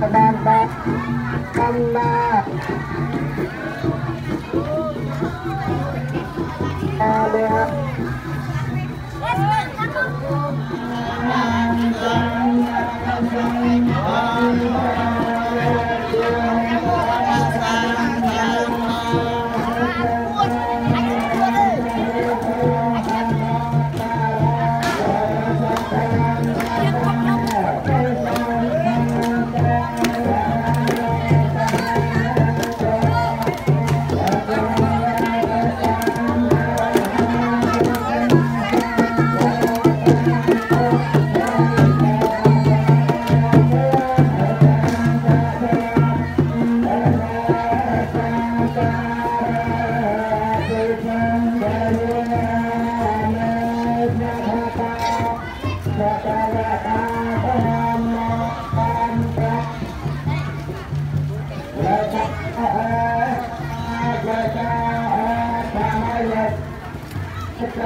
Hãy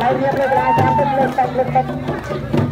kênh Ghiền Mì Gõ Để không bỏ lỡ